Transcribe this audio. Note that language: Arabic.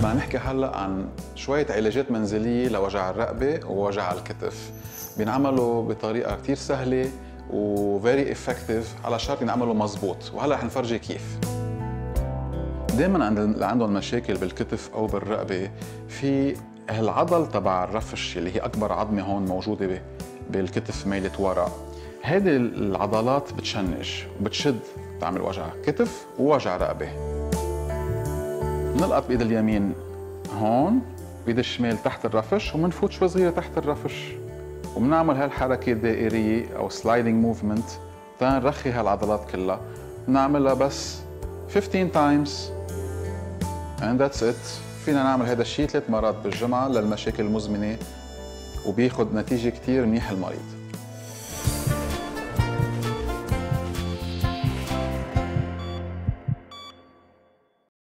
بدنا نحكي هلا عن شوية علاجات منزلية لوجع الرقبة ووجع الكتف. بينعملوا بطريقة كتير سهلة و very effective على شرط ينعملوا مزبوط وهلا رح نفرجي كيف. دائما عند اللي عندهم مشاكل بالكتف أو بالرقبة في العضل تبع الرفش اللي هي أكبر عظمة هون موجودة بالكتف ميلة ورا. هذه العضلات بتشنج وبتشد تعمل وجع كتف ووجع رقبة. نلقط بإيد اليمين هون بإيد الشمال تحت الرفش ومنفوت شوي صغيرة تحت الرفش. وبنعمل هالحركة الدائرية أو sliding movement تنرخي هالعضلات كلها. بنعملها بس 15 times and that's it. فينا نعمل هذا الشيء ثلاث مرات بالجمعة للمشاكل المزمنة وبياخذ نتيجة كثير منيح المريض.